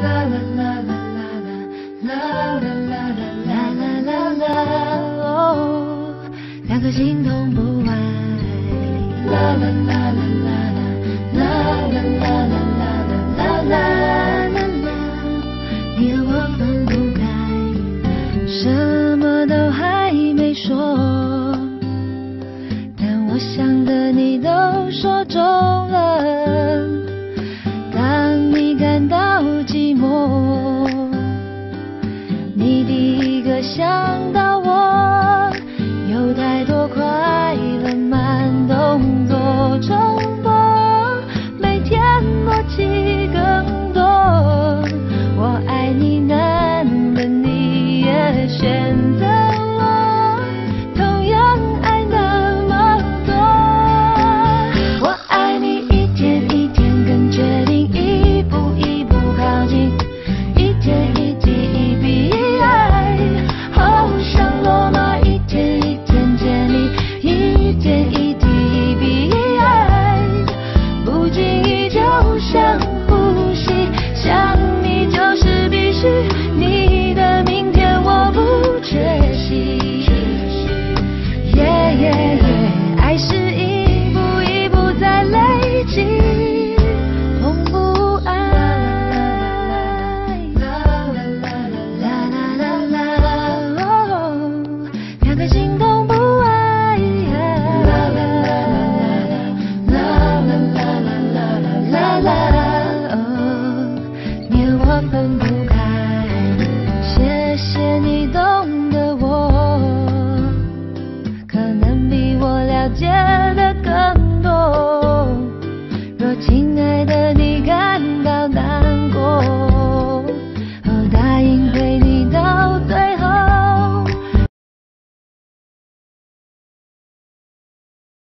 啦啦啦啦啦啦啦啦啦啦啦啦啦哦，两颗心同不爱。啦啦啦啦啦啦啦啦啦啦啦啦啦啦，你和我分不开，什么都还没说，但我想的你都说中了。想到我有太多快乐慢动作重播每天默契更多。我爱你难得你也选择我分不开谢谢你懂得我可能比我了解的更多。若亲爱的你感到难